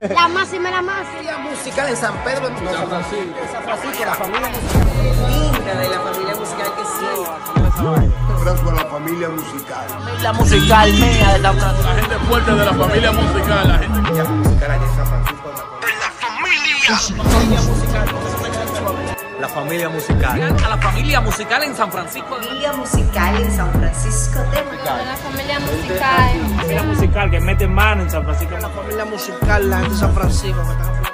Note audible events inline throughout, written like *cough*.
La máxima, la máxima. musical en San Pedro, no, San Francisco. San Francisco, la familia musical. Linda de la familia musical que sí. Un abrazo a la familia musical. La musical mía de San Francisco. La gente fuerte de la familia musical, la gente La musical allá en San Francisco. La familia musical. A la familia musical en San Francisco. familia musical en San Francisco de La familia musical. Familia musical que mete mano en San Francisco. De San Francisco. ¿Qué es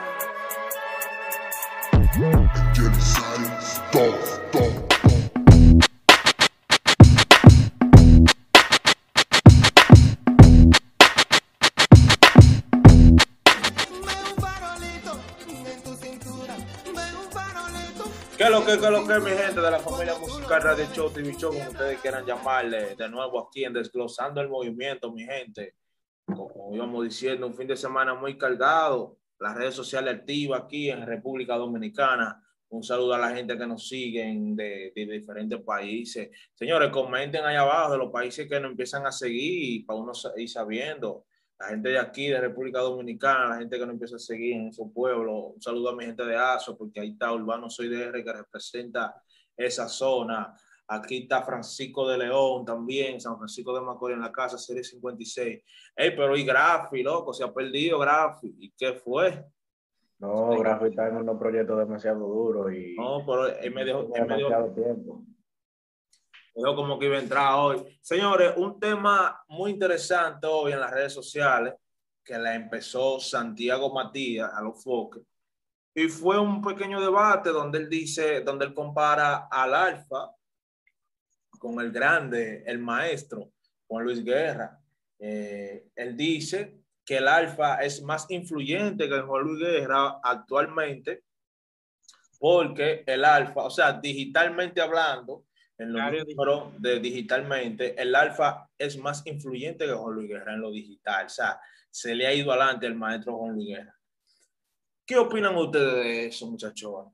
mi gente de la familia musical Radio Show, TV Show, como ustedes quieran llamarle, de nuevo aquí en Desglosando el Movimiento, mi gente. Como íbamos diciendo, un fin de semana muy cargado, las redes sociales activas aquí en República Dominicana. Un saludo a la gente que nos siguen de, de diferentes países. Señores, comenten ahí abajo de los países que nos empiezan a seguir para uno ir sabiendo la gente de aquí, de República Dominicana, la gente que nos empieza a seguir en esos pueblos. Un saludo a mi gente de ASO, porque ahí está Urbano Soy DR, que representa esa zona. Aquí está Francisco de León también, San Francisco de Macorís en la casa, serie 56. Ey, pero y Grafi, loco, se ha perdido Grafi. ¿Y qué fue? No, Grafi está en unos proyectos demasiado duros y No, pero él me dejó, él me demasiado tiempo. Dijo como que iba a entrar hoy. Señores, un tema muy interesante hoy en las redes sociales, que la empezó Santiago Matías a los foques. Y fue un pequeño debate donde él dice, donde él compara al Alfa con el grande, el maestro, Juan Luis Guerra. Eh, él dice que el Alfa es más influyente que Juan Luis Guerra actualmente, porque el Alfa, o sea, digitalmente hablando, en los Área números de digitalmente, el Alfa es más influyente que Juan Luis Guerra en lo digital. O sea, se le ha ido adelante el maestro Juan Luis Guerra. ¿Qué opinan ustedes de eso, muchachos?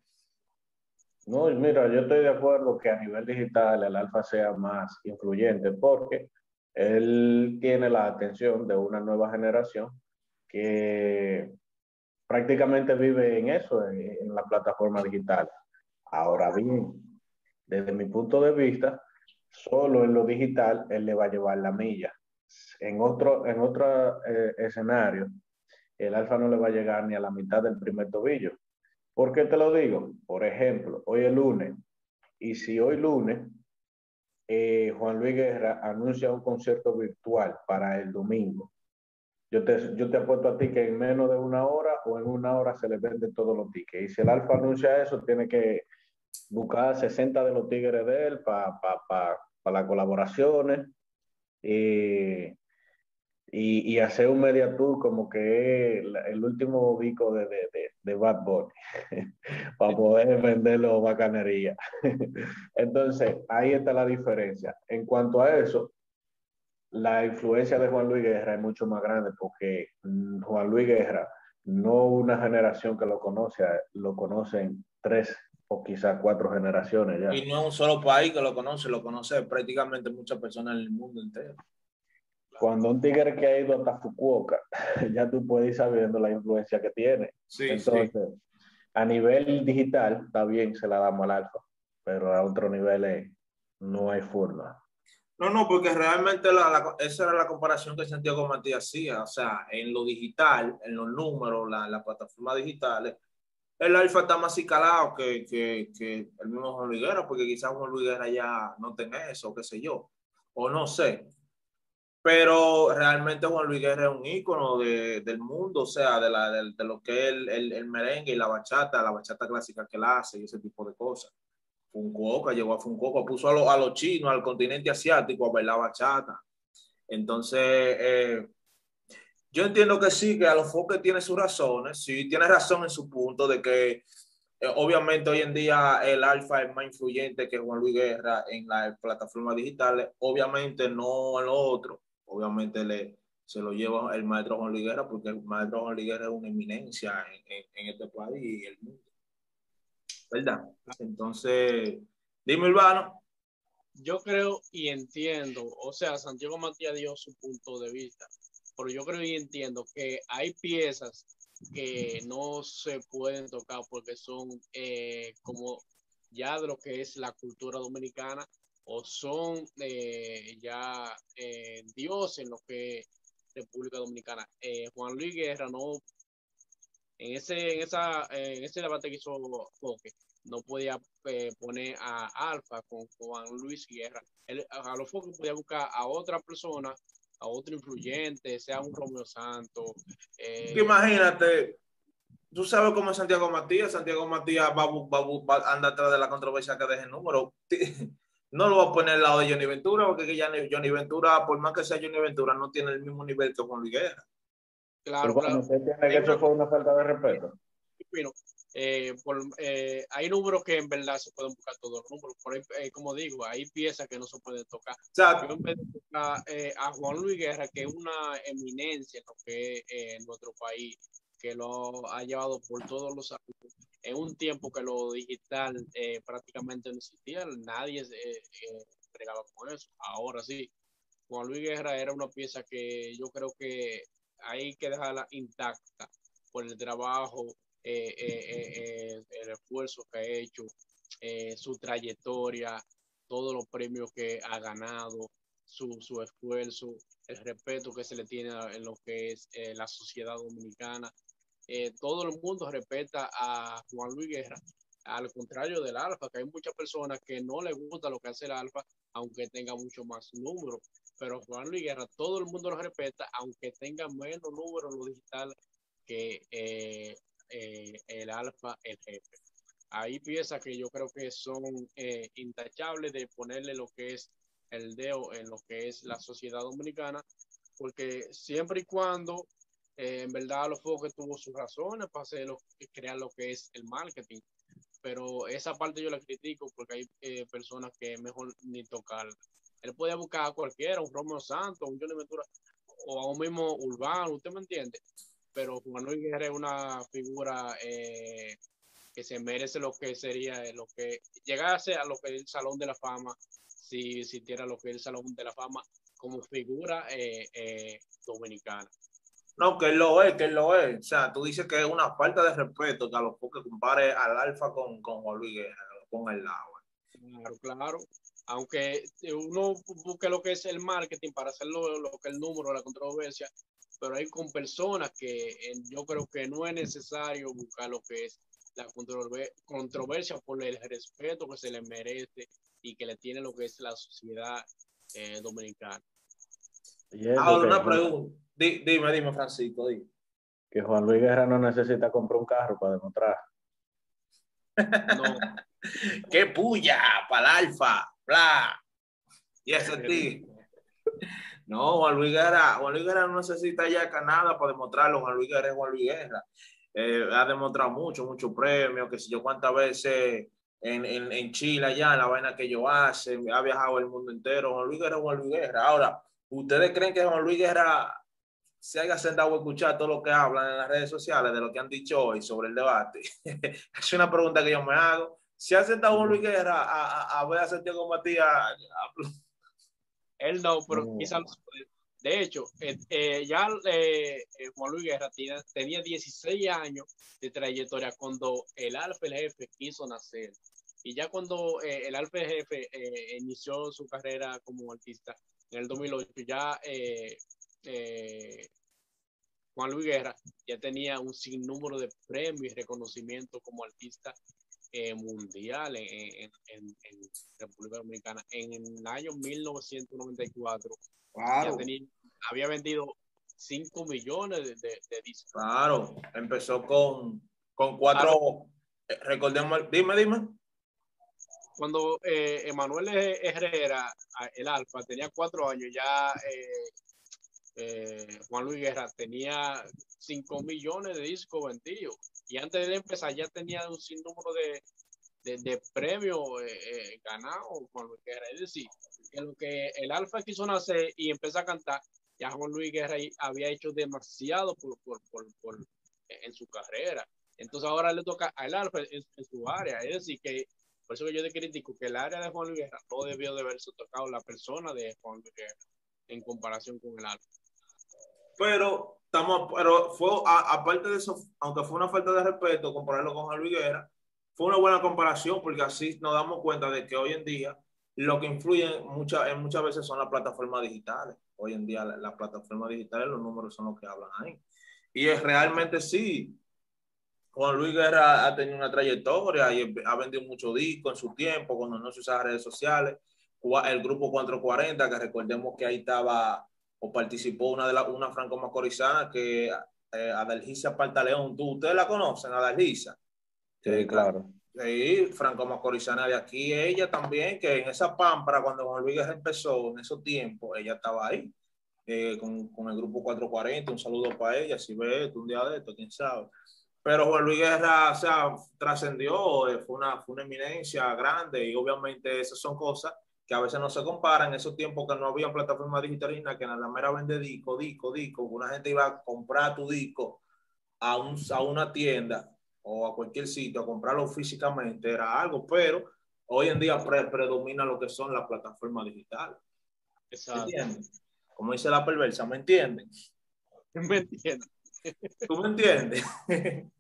No, mira, yo estoy de acuerdo que a nivel digital el alfa sea más influyente porque él tiene la atención de una nueva generación que prácticamente vive en eso, en, en la plataforma digital. Ahora bien, desde mi punto de vista, solo en lo digital él le va a llevar la milla. En otro, en otro eh, escenario, el alfa no le va a llegar ni a la mitad del primer tobillo. ¿Por qué te lo digo? Por ejemplo, hoy es lunes, y si hoy lunes eh, Juan Luis Guerra anuncia un concierto virtual para el domingo, yo te, yo te apuesto a ti que en menos de una hora o en una hora se le venden todos los tickets. Y si el Alfa anuncia eso, tiene que buscar 60 de los tigres de él para pa, pa, pa las colaboraciones y, y, hacer un media tour como que el, último bico de, de, de, Bad Bunny *laughs* para poder venderlo bacanería. *laughs* Entonces, ahí está la diferencia. En cuanto a eso, la influencia de Juan Luis Guerra es mucho más grande porque Juan Luis Guerra, no una generación que lo conoce, lo conocen tres o quizás cuatro generaciones ya. Y no es un solo país que lo conoce, lo conoce prácticamente muchas personas en el mundo entero. Cuando un tigre que ha ido hasta Fukuoka, *laughs* ya tú puedes ir sabiendo la influencia que tiene. Sí, Entonces, sí. a nivel digital, está bien, se la damos al alfa, pero a otro nivel eh, no hay forma. No, no, porque realmente la, la, esa era la comparación que Santiago Matías hacía. O sea, en lo digital, en los números, las la plataformas digitales, el alfa está más calado que, que, que, el mismo Juan Luis porque quizás Juan Luis Guerra ya no tenga eso, qué sé yo, o no sé. Pero realmente Juan Luis Guerra es un ícono de, del mundo, o sea, de, la, de, lo que es el, el, merengue y la bachata, la bachata clásica que él hace y ese tipo de cosas. Funkuoka, llegó a Funkuoka, puso a, lo, a los chinos, al continente asiático a bailar bachata. Entonces, eh, yo entiendo que sí, que a los foques tiene sus razones, sí, tiene razón en su punto de que eh, obviamente hoy en día el alfa es más influyente que Juan Luis Guerra en las plataformas digitales, obviamente no en lo otro, obviamente le, se lo lleva el maestro Juan Luis Guerra porque el maestro Juan Luis Guerra es una eminencia en, en, en este país y el mundo. ¿Verdad? Entonces, dime Urbano. Yo creo y entiendo, o sea, Santiago Matías dio su punto de vista, pero yo creo y entiendo que hay piezas que no se pueden tocar porque son eh, como ya de lo que es la cultura dominicana o son eh, ya eh, dioses en lo que es República Dominicana. Eh, Juan Luis Guerra no, en ese, en esa, en ese debate que hizo Foque, no podía eh, poner a Alfa con Juan Luis Guerra. Él, a los Foque podía buscar a otra persona, a otro influyente, sea un Romeo Santo. eh, Imagínate, tú sabes cómo es Santiago Matías. Santiago Matías va, va, va- anda atrás de la controversia que deje el número. *laughs* No lo va a poner al lado de Johnny Ventura, porque que ya Johnny Ventura, por más que sea Johnny Ventura, no tiene el mismo nivel que Juan Luis Guerra. claro, Pero bueno, claro. ¿usted entiende que eso fue una falta de respeto? Bueno, eh, por- eh, hay números que en verdad se pueden buscar todos los números, por ahí, eh, como digo, hay piezas que no se pueden tocar. Yo eh, a Juan Luis Guerra, que es una eminencia en lo que es nuestro país, que lo ha llevado por todos los años, en un tiempo que lo digital prácticamente no existía, nadie eh, bregaba con eso. Ahora sí, Juan Luis Guerra era una pieza que yo creo que hay que dejarla intacta por el trabajo, eh, eh, eh, el esfuerzo que ha hecho, su trayectoria, todos los premios que ha ganado, su, su esfuerzo, el respeto que se le tiene en lo que es la sociedad dominicana. Todo el mundo respeta a Juan Luis Guerra, al contrario del Alfa, que hay muchas personas que no les gusta lo que hace el Alfa, aunque tenga mucho más números. Pero Juan Luis Guerra, todo el mundo lo respeta, aunque tenga menos números en lo digital que eh, el Alfa, el jefe. Hay piezas que yo creo que son eh, intachables de ponerle lo que es el dedo en lo que es la sociedad dominicana, porque siempre y cuando eh, en verdad los Foques tuvo sus razones para hacer lo, crear lo que es el marketing, pero esa parte yo la critico porque hay personas que mejor ni tocar. Él podía buscar a cualquiera, un Romeo Santos, un Johnny Ventura o a un mismo Urbano, ¿usted me entiende? Pero Juan Luis Guerra es una figura eh, que se merece lo que sería, eh, lo que llegase a lo que es el Salón de la Fama, si existiera lo que es el Salón de la Fama como figura eh, dominicana. No, que lo es, que lo es. O sea, tú dices que es una falta de respeto que a los que compare al Alfa con, con Juan Luis Guerra, ponga al lado. Claro, claro. Aunque uno busque lo que es el marketing para hacer lo, lo que es el número, la controversia, pero hay con personas que eh, yo creo que no es necesario buscar lo que es la controver- controversia por el respeto que se le merece y que le tiene lo que es la sociedad eh, dominicana. Ahora, una pregunta. Di- dime, dime, Francisco, di. Que Juan Luis Guerra no necesita comprar un carro para demostrar. No, ¡Qué puya! Para el Alfa, bla. Y ese tío. No, Juan Luis Guerra, Juan Luis Guerra no necesita ya nada para demostrarlo. Juan Luis Guerra es Juan Luis Guerra. Eh, ha demostrado mucho, muchos premios, que sé yo cuántas veces en, en, en Chile, allá, la vaina que yo hace, ha viajado el mundo entero. Juan Luis Guerra es Juan Luis Guerra. Ahora, ¿ustedes creen que Juan Luis Guerra se haya sentado a escuchar todo lo que hablan en las redes sociales de lo que han dicho hoy sobre el debate? *laughs* es una pregunta que yo me hago. ¿Se ha sentado Juan Luis Guerra a, a, a ver a Santiago Matías? a- él no, pero No. quizás de hecho, eh, eh, ya eh, eh, Juan Luis Guerra tenía, tenía 16 años de trayectoria cuando el Alfa el Jefe quiso nacer. Y ya cuando eh, el Alfa el Jefe eh, inició su carrera como artista en el 2008, ya eh, eh, Juan Luis Guerra ya tenía un sinnúmero de premios y reconocimiento como artista eh, mundial en, en, en- en República Dominicana. En el año 1994 ya tenía, había vendido 5 millones de, de- de discos. claro. Empezó con, con cuatro. eh, Recordemos, dime, dime. Cuando eh, Emanuel Herrera, el Alfa, tenía cuatro años, ya eh, Juan Luis Guerra tenía 5 millones de discos vendidos. Y antes de empezar ya tenía un sinnúmero de, de, de premios eh, eh, ganados Juan Luis Guerra. Es decir, que lo que el Alfa quiso nacer y empezó a cantar, ya Juan Luis Guerra había hecho demasiado por, por, por, por- en su carrera. Entonces ahora le toca al Alfa en, en su área. Es decir, que por eso que yo te critico que el área de Juan Luis Guerra no debió de haberse tocado la persona de Juan Luis Guerra en comparación con el Alfa. Pero estamos pero fue, aparte de eso, aunque fue una falta de respeto compararlo con Luis Guerra, fue una buena comparación porque así nos damos cuenta de que hoy en día lo que influye muchas, muchas veces son las plataformas digitales. Hoy en día la- las plataformas digitales, los números son los que hablan ahí. Y es realmente sí, Juan Luis Guerra ha tenido una trayectoria y ha vendido mucho disco en su tiempo, cuando no se usaban redes sociales. El grupo 440, que recordemos que ahí estaba o participó una de las una franco macorizana que eh, Adalgisa Partaleón, ¿tú, ustedes la conocen, Adalgisa? Sí, claro. Sí, Franco Macorizana de aquí, ella también, que en esa pámpara, cuando Juan Luis empezó, en esos tiempos, ella estaba ahí, eh, con, con el grupo 440, un saludo para ella, si ve un día de esto, quién sabe. Pero Juan Luis Guerra, o sea, trascendió, eh, fue una, fue una eminencia grande y obviamente esas son cosas que a veces no se comparan. En esos tiempos que no había plataformas digitales, que nada más era vender disco, disco, disco, una gente iba a comprar tu disco a, un, a una tienda o a cualquier sitio a comprarlo físicamente, era algo, pero hoy en día pre predomina lo que son las plataformas digitales. Exacto. Como dice la perversa, ¿me entienden? *laughs* ¿Me entiendes? ¿Tú me entiendes? *laughs*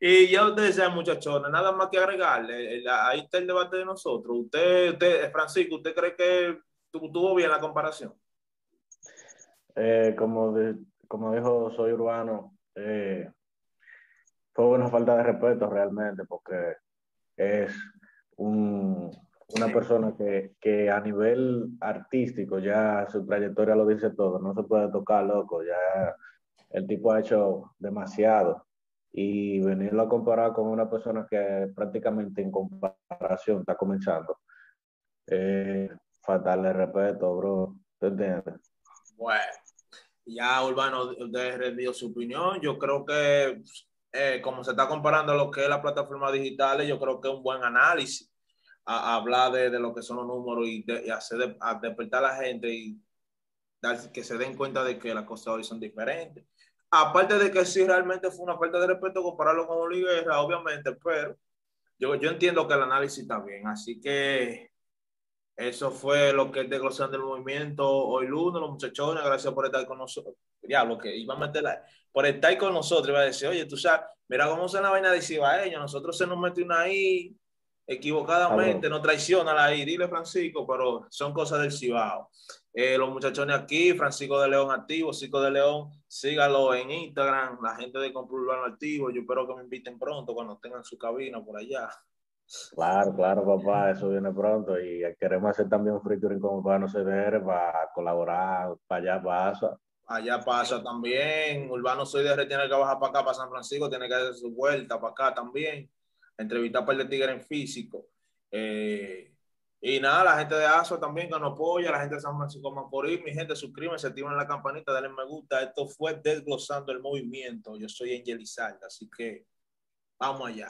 y ya ustedes saben, muchachones, nada más que agregarle. el- Ahí está el debate de nosotros. Usted, usted Francisco, ¿usted cree que tu- tuvo bien la comparación? Eh, como, de- como dijo Soy Urbano, eh, fue una falta de respeto realmente porque es un- una persona que, que a nivel artístico ya su trayectoria lo dice todo, no se puede tocar, loco, ya el tipo ha hecho demasiado y venirlo a comparar con una persona que prácticamente en comparación está comenzando, eh, faltarle respeto, bro, ¿te entiendes? Bueno, ya Urbano, usted dio su opinión. Yo creo que, eh, como se está comparando lo que es la plataforma digitales, yo creo que es un buen análisis a hablar de, de lo que son los números y, de, y hacer de- a despertar a la gente y dar, que se den cuenta de que las cosas hoy son diferentes. Aparte de que sí realmente fue una falta de respeto compararlo con Olivera, obviamente, pero yo, yo entiendo que el análisis está bien, así que eso fue lo que es desglosando el movimiento hoy lunes, los muchachones, gracias por estar con nosotros. Diablo, que iba a meterla, por estar con nosotros, iba a decir, oye, tú sabes, mira cómo se la vaina de Cibaeño, nosotros se nos mete una I equivocadamente, nos traiciona la I, dile Francisco, pero son cosas del Cibao. Eh, los muchachones aquí, Francisco de León activo, Cico de León, sígalo en Instagram, la gente de Compro Urbano activo, yo espero que me inviten pronto cuando tengan su cabina por allá. Claro, claro, papá, eso viene pronto y queremos hacer también un featuring con Urbano CDR para colaborar, para allá pasa. Allá pasa también, Urbano de tiene que bajar para acá, para San Francisco, tiene que hacer su vuelta para acá también, entrevistar para el Tigre en físico. Eh, y nada, la gente de ASO también que nos apoya, la gente de San Francisco Macorís, mi gente, suscríbanse, activen la campanita, denle me gusta. Esto fue Desglosando el Movimiento. Yo soy Angel Izalda, así que vamos allá.